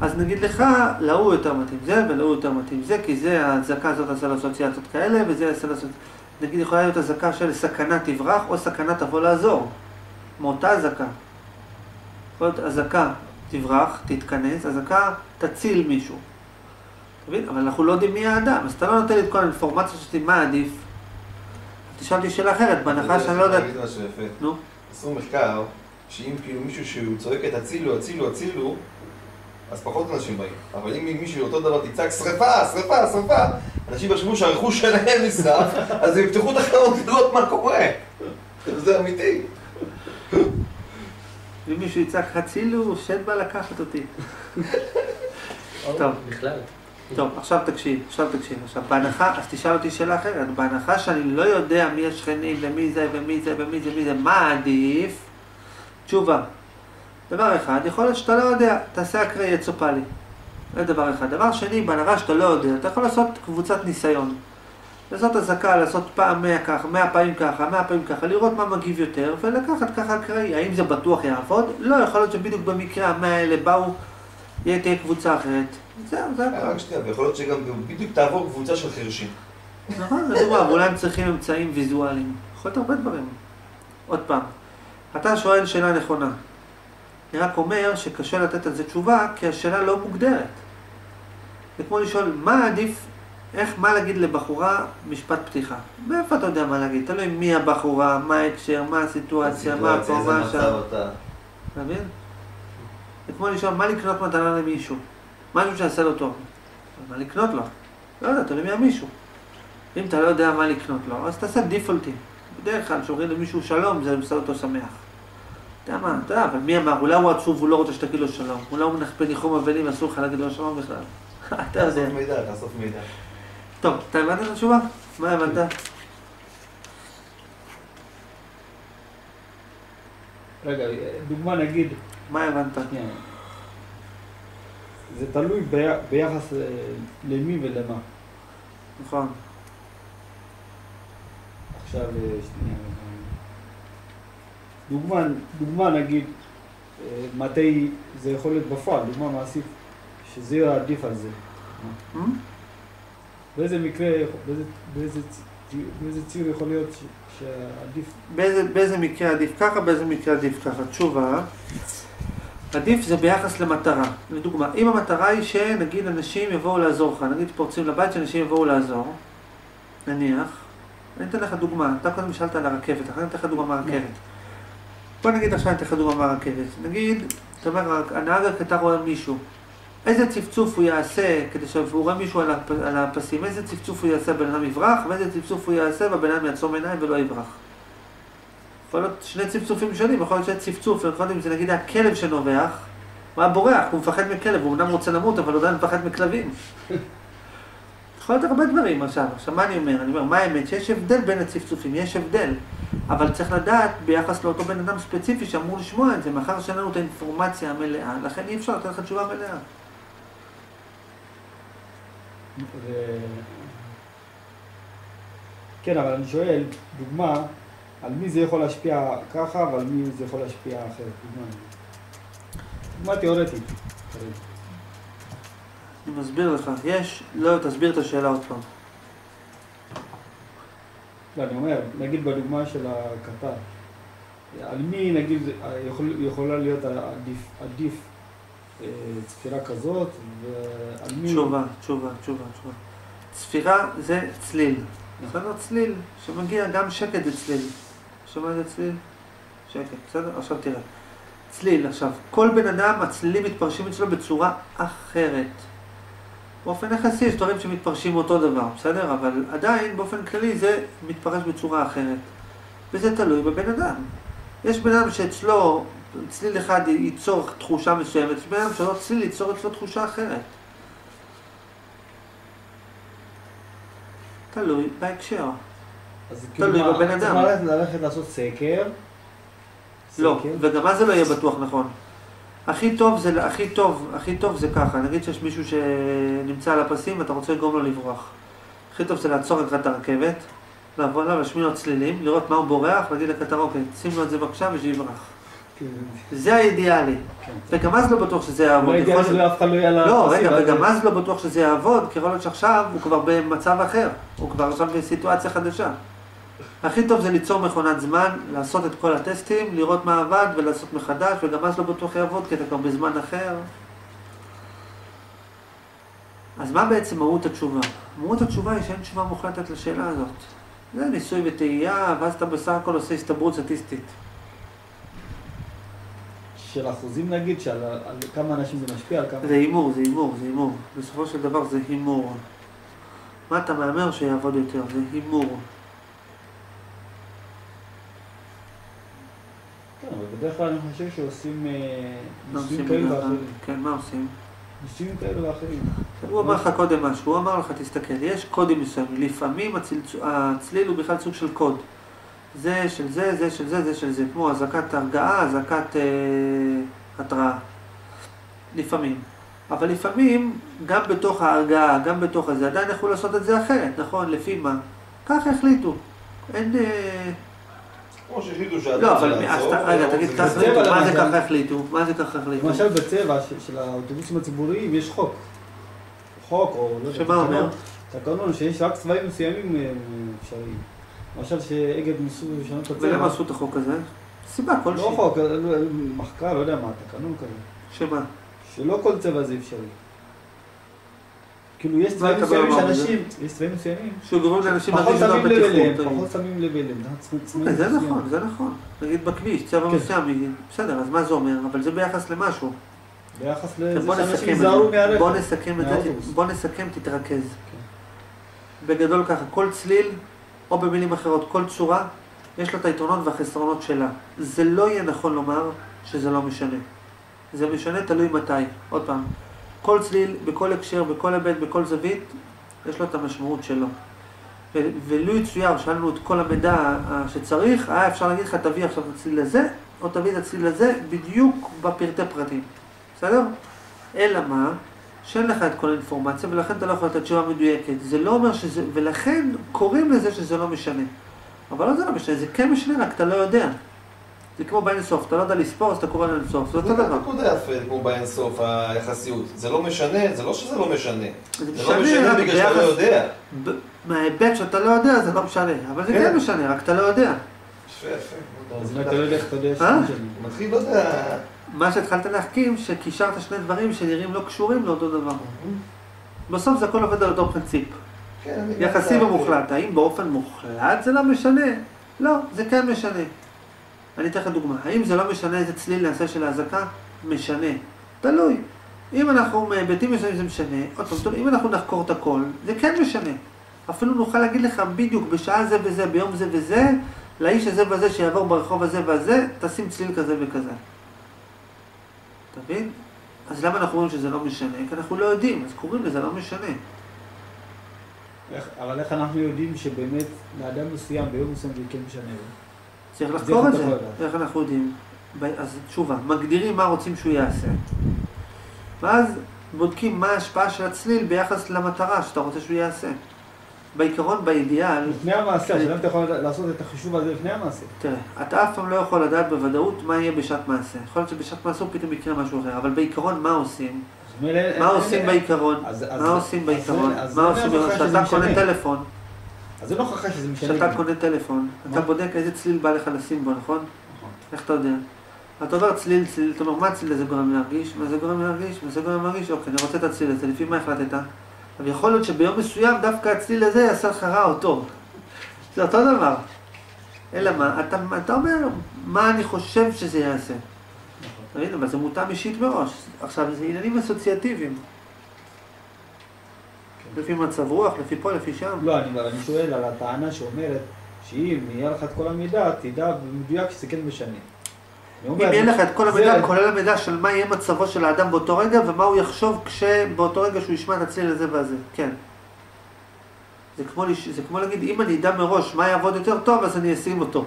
אז נגיד לך, להוא יותר מתאים זה, ולהוא יותר מתאים זה, כי זה, האזעקה הזאת עשה לו אסוציאציות כאלה, וזה עשה לו אסוציאציות... נגיד יכולה להיות אזעקה של סכנה תברח, או סכנה תבוא לעזור. מאותה אזעקה. יכול להיות אזעקה תברח, תתכנס, אזעקה תציל מישהו. אתה מבין? אבל אנחנו לא יודעים מי האדם, אז אתה לא נותן לי את כל האינפורמציה שלי, מה עדיף? תשאל אותי שאלה אחרת, בהנחה שאני לא יודעת... אני. נו. עשו מחקר, שאם כאילו מישהו שהוא צועק את הצילו, הצילו, הצילו, אז פחות אנשים באים. אבל אם מישהו אותו דבר תצעק שרפה, שרפה, שרפה, אנשים יחשבו שהרכוש שלהם נשרף, אז הם יפתחו את החלום לראות מה קורה. זה אמיתי. אם מישהו יצעק הצילו, שד בא לקחת אותי. טוב. בכלל. טוב, עכשיו תקשיב, עכשיו תקשיב. עכשיו, בהנחה, אז תשאל אותי שאלה אחרת. בהנחה שאני לא יודע מי השכנים ומי זה ומי זה ומי זה ומי זה, מה עדיף? תשובה. דבר אחד, יכול להיות שאתה לא יודע, תעשה אקראי יצופלי. זה דבר אחד. דבר שני, בהנחה שאתה לא יודע, אתה יכול לעשות קבוצת ניסיון. לעשות אזעקה, לעשות פעם מאה ככה, מאה פעמים ככה, מאה פעמים ככה, לראות מה מגיב יותר, ולקחת ככה אקראי. האם זה בטוח יעבוד? לא, יכול להיות שבדיוק במקרה המאה האלה באו, תהיה קבוצה אחרת. זהו, זה הכל. רק שנייה, ויכול להיות שגם בדיוק תעבור קבוצה של חירשים. נכון, לדוגמה, ואולי הם צריכים אמצעים ויזואליים. יכול להיות הרבה דברים. עוד פעם, אתה שואל שאלה נכונה. אני רק אומר שקשה לתת על זה תשובה, כי השאלה לא מוגדרת. זה כמו לשאול, מה עדיף, איך, מה להגיד לבחורה משפט פתיחה. מאיפה אתה יודע מה להגיד? תלוי מי הבחורה, מה ההקשר, מה הסיטואציה, מה פה, מה שם. אתה... אתה מבין? זה כמו לשאול, מה לקנות מתנה למישהו? משהו שיעשה לו טוב. מה לקנות לו? לא יודע, תלוי מי המישהו. אם אתה לא יודע מה לקנות לו, אז תעשה דיפולטים. בדרך כלל, כשאומרים למישהו שלום, זה עושה אותו שמח. אתה יודע מה, אתה יודע, אבל מי אמר, אולי הוא עצוב, הוא לא רוצה שתגיד לו שלום. אולי הוא מנחפה ניחום אבלים, אסור לך להגיד לו שלום בכלל. אתה יודע. תאסוף מידע, תאסוף מידע. טוב, אתה הבנת את התשובה? מה הבנת? רגע, דוגמה נגיד, מה הבנת? שנייה. זה תלוי בי- ביחס אה, למי ולמה. נכון. עכשיו, אה, שנייה. דוגמה, דוגמה נגיד, אה, מתי זה יכול להיות בפועל, דוגמה מעשית, שזה יהיה עדיף על זה. Hmm? באיזה מקרה, באיזה, באיזה, באיזה ציר יכול להיות ש- שעדיף, באיזה, באיזה מקרה עדיף ככה, באיזה מקרה עדיף ככה. תשובה, עדיף זה ביחס למטרה. לדוגמה, אם המטרה היא שנגיד אנשים יבואו לעזור לך, נגיד פורצים לבית שאנשים יבואו לעזור, נניח, אני אתן לך דוגמה, אתה קודם שאלת על הרכבת, אחרי אני אתן לך דוגמה מהרכבת. בוא נגיד עכשיו לך דוגמה מהרכבת. נגיד, אתה אומר, הנהג הקטר רואה מישהו, איזה צפצוף הוא יעשה כדי שהוא רואה מישהו על, הפ, על הפסים, איזה צפצוף הוא יעשה בן אדם יברח, ואיזה צפצוף הוא יעשה והבן אדם יעצום עיניים ולא יברח. יכול להיות שני צפצופים שונים, יכול להיות צפצוף, יכול להיות אם זה נגיד הכלב שנובח, הוא היה בורח, הוא מפחד מכלב, הוא אמנם רוצה למות, אבל הוא עדיין מפחד מכלבים. יכול להיות הרבה דברים עכשיו. עכשיו, מה אני אומר? אני אומר, מה האמת? שיש הבדל בין הצפצופים, יש הבדל. אבל צריך לדעת ביחס לאותו בן אדם ספציפי שאמור לשמוע את זה, מאחר שאין לנו את האינפורמציה המלאה, לכן אי אפשר לתת לך תשובה מלאה. כן, אבל אני שואל, דוגמה, על מי זה יכול להשפיע ככה ועל מי זה יכול להשפיע אחרת. דוגמה תיאורטית. אני מסביר לך, יש, לא, תסביר את השאלה עוד פעם. לא, אני אומר, נגיד בדוגמה של הקטר, על מי נגיד יכול, יכולה להיות עדיף, עדיף אה, צפירה כזאת, ועל מי... תשובה, תשובה, תשובה, תשובה. צפירה זה צליל. בסדר? צליל, שמגיע גם שקט זה צליל. שומע איזה צליל? שקט, בסדר? עכשיו תראה. צליל, עכשיו, כל בן אדם, הצלילים מתפרשים אצלו בצורה אחרת. באופן יחסי יש דברים שמתפרשים אותו דבר, בסדר? אבל עדיין, באופן כללי, זה מתפרש בצורה אחרת. וזה תלוי בבן אדם. יש בן אדם שאצלו צליל אחד ייצור תחושה מסוימת, יש בן אדם שלא צליל ייצור אצלו תחושה אחרת. תלוי בהקשר. אז תלוי כאילו מה, בבן אדם. ללכת, ללכת לעשות סקר. לא. וגם אז זה לא יהיה בטוח נכון. הכי טוב זה, הכי טוב, הכי טוב זה ככה, נגיד שיש מישהו שנמצא על הפסים ואתה רוצה לגרום לו לברוח. הכי טוב זה לעצור לקראת הרכבת, לעבור אליו, להשמיע לו צלילים, לראות מה הוא בורח, להגיד לקטר, אוקיי, שים לו את זה בבקשה ושיברח. כן. זה האידיאלי. כן. וגם אז לא בטוח שזה יעבוד. לא יכול יודע להיות- שלאף אחד לא יהיה לה... לא, פסיב, רגע, אז- וגם אז לא בטוח שזה יעבוד, כי יכול להיות שעכשיו הוא כבר במצב אחר, הוא כבר עכשיו בסיטואציה חדשה. הכי טוב זה ליצור מכונת זמן, לעשות את כל הטסטים, לראות מה עבד ולעשות מחדש, וגם אז לא בטוח יעבוד, כי אתה כבר בזמן אחר. אז מה בעצם מהות התשובה? מהות התשובה היא שאין תשובה מוחלטת לשאלה הזאת. זה ניסוי וטעייה, ואז אתה בסך הכל עושה הסתברות סטטיסטית. של אחוזים נגיד, שעל על כמה אנשים זה משפיע, על כמה... זה הימור, זה הימור, זה הימור. בסופו של דבר זה הימור. מה אתה מהמר שיעבוד יותר? זה הימור. כן, אבל בדרך כלל אני חושב שעושים אה, ניסויים כאלה? ואחרים. כן, מה עושים? ניסויים כאלה ואחרים. הוא אמר לך קודם משהו, הוא אמר לך, תסתכל, יש קודים מסוימים, לפעמים. הצליל הוא בכלל סוג של קוד. זה של זה, זה של זה, זה של זה, כמו אזעקת הרגעה, אזעקת אה, התראה. לפעמים. אבל לפעמים, גם בתוך ההרגעה, גם בתוך הזה, עדיין יכלו לעשות את זה אחרת, נכון? לפי מה? ככה החליטו. אין... אה, כמו שהחליטו שאתה לא, אבל רגע, או תגיד, מה זה. ככה החליטו? מה זה ככה החליטו? למשל בצבע של, של האוטובוסים הציבוריים יש חוק. חוק או לא יודע, שמה. אומר? תקנון שיש רק צבעים מסוימים אה, אפשריים. למשל שאגד ניסו לשנות את הצבע. ולמה עשו את החוק הזה? סיבה כלשהי. לא חוק, אה, לא, מחקר, לא יודע מה, תקנון כזה. שמה? שלא כל צבע זה אפשרי. כאילו יש צבעים מסוימים? שאנשים, יש צבעים מסוימים, שגורמים לאנשים להרגיש יותר שמים לב אליהם, בטיחות. פחות שמים לב אליהם. זה נכון, זה נכון. נגיד בכביש, צבע כן. מסוים, בסדר, אז מה זה אומר? אבל זה ביחס למשהו. ביחס כן, לזה שאנשים זה. מהרכב. בוא נסכם את זה. בוא נסכם, תתרכז. בגדול ככה, כל צליל, או במילים אחרות, כל צורה, יש לו את היתרונות והחסרונות שלה. זה לא יהיה נכון לומר שזה לא משנה. זה משנה תלוי מתי. עוד פעם, כל צליל, בכל הקשר, בכל היבט, בכל זווית, יש לו את המשמעות שלו. ולו יצויר שהיה לנו את כל המידע שצריך, היה אפשר להגיד לך, תביא עכשיו את הצליל הזה, או תביא את הצליל הזה, בדיוק בפרטי פרטים. בסדר? אלא מה? שאין לך את כל האינפורמציה, ולכן אתה לא יכול לתת תשובה מדויקת. זה לא אומר שזה, ולכן קוראים לזה שזה לא משנה. אבל לא זה לא משנה, זה כן משנה, רק אתה לא יודע. זה כמו באינסוף, אתה לא יודע לספור, אז אתה קורא לאינסוף, זה אותו דבר. נקודה יפה, כמו באינסוף, היחסיות. זה לא משנה, זה לא שזה לא משנה. זה זה לא משנה בגלל שאתה לא יודע. מההיבט שאתה לא יודע, זה לא משנה. אבל זה כן. כן משנה, רק אתה לא יודע. יפה, יפה. אז אתה לא יודע איך אתה יודע אה? שזה משנה. הוא מתחיל, לא יודע... מה שהתחלת להחכים, שקישרת שני דברים שנראים לא קשורים לאותו דבר. בסוף זה הכל עובד על אותו פרינציפ. כן, יחסי ומוחלט. האם באופן מוחלט זה לא משנה? לא, זה כן משנה. אני אתן לך דוגמה. האם זה לא משנה איזה צליל נעשה של האזעקה? משנה. תלוי. אם אנחנו מהיבטים מסוימים זה משנה, עוד פעם, אם אנחנו נחקור את הכל, זה כן משנה. אפילו נוכל להגיד לך בדיוק בשעה זה וזה, ביום זה וזה, לאיש הזה וזה שיעבור ברחוב הזה והזה, תשים צליל כזה וכזה. אתה מבין? אז למה אנחנו אומרים שזה לא משנה? כי אנחנו לא יודעים, אז קוראים לזה לא משנה. איך- אבל איך אנחנו יודעים שבאמת לאדם מסוים ביום מסוים זה כן משנה? צריך לחקור את זה. איך אנחנו יודעים. אז תשובה, מגדירים מה רוצים שהוא יעשה. ואז בודקים מה ההשפעה של הצליל ביחס למטרה שאתה רוצה שהוא יעשה. בעיקרון, באידיאל, לפני המעשה, השאלה אם אתה יכול לעשות את החישוב הזה לפני המעשה. תראה, אתה אף פעם לא יכול לדעת בוודאות מה יהיה בשעת מעשה. יכול להיות שבשעת מעשה הוא פתאום יקרה משהו אחר, אבל בעיקרון מה עושים? מה עושים בעיקרון? מה עושים בעיקרון? מה עושים שזה כשאתה קונה. טלפון? אז זה לא הוכחה שזה משנה. כשאתה. קונה טלפון, אתה? בודק איזה צליל בא לך לשים בו, נכון? נכון. איך אתה יודע? אתה אומר צליל, צליל, אתה אומר מה הצליל הזה גורם להרגיש? מה זה גורם להרגיש? מה זה גורם להרגיש? אוקיי, אני רוצה את הצליל הזה, לפי מה החלטת? אבל יכול להיות שביום מסוים דווקא הצליל הזה יעשה לך רע או טוב. זה אותו דבר. אלא מה? אתה, אתה אומר, מה אני חושב שזה יעשה. נכון. אבל זה מותאם אישית מראש. עכשיו, זה עניינים אסוציאטיביים. לפי מצב רוח, לפי פה, לפי שם. לא, אני אני שואל על הטענה שאומרת שאם יהיה לך את כל המידע, תדע במדויק שזה כן משנה. אם יהיה לך את כל זה- המידע, כולל המידע של מה יהיה מצבו של האדם באותו רגע, ומה הוא יחשוב כשבאותו רגע שהוא ישמע את הצליל הזה והזה, כן. זה כמו, זה כמו להגיד, אם אני אדע מראש מה יעבוד יותר טוב, אז אני אשים אותו.